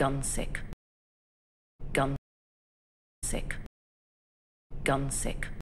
Gun sick. Gun sick. Gun sick.